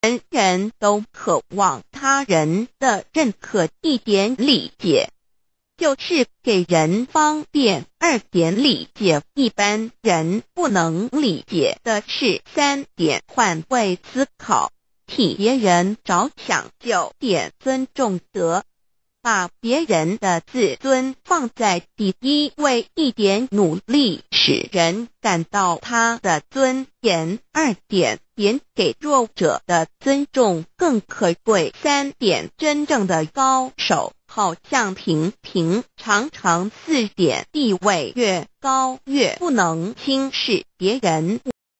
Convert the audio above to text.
人人都渴望他人的认可，一点理解就是给人方便。二点理解，一般人不能理解的是三点换位思考，替别人着想，九点尊重德。把别人的自尊放在第一位，一点努力使人感到他的尊严。二点，点给弱者的尊重更可贵。三点，真正的高手好像平平常常。四点，地位越高越不能轻视别人。